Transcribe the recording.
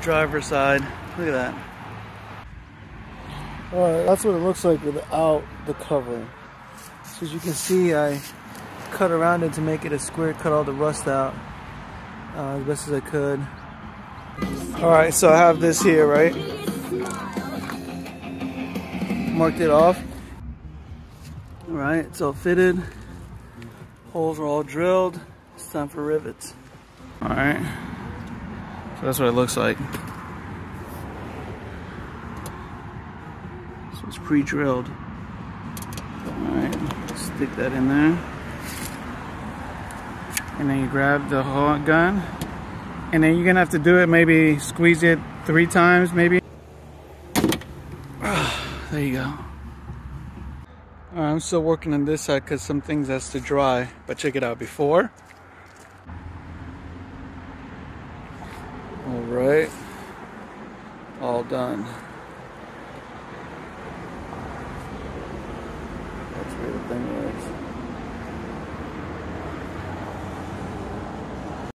driver's side. Look at that. Alright, that's what it looks like without the cover. So as you can see, I cut around it to make it a square, cut all the rust out uh, as best as I could. Alright, so I have this here, right? Marked it off. Alright, it's all fitted. Holes are all drilled. It's time for rivets. Alright. So that's what it looks like. So it's pre-drilled. Alright, stick that in there. And then you grab the hot gun. And then you're gonna have to do it, maybe squeeze it three times, maybe. Ah, there you go. I'm still working on this side because some things has to dry. But check it out, before. Right, all done. That's where the thing is.